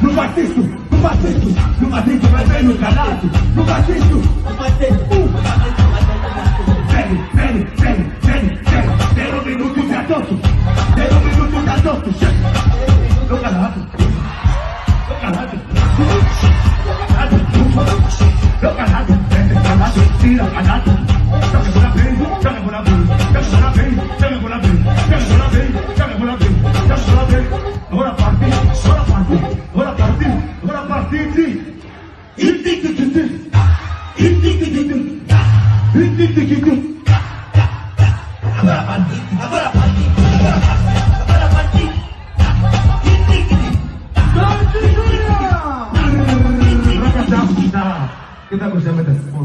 No batisto, no batisto, no batisto, vai bem no calato, no batisto, no batisto. Vem, vem, vem, vem, vem, tem um minuto de adulto, tem um minuto de adulto, chefe. No calato, no calato, no calato, no calato, tira calato, joga bola bem, joga bola bem, joga bola bem, joga bola bem, Hindi. Hindi kita. Bersama dan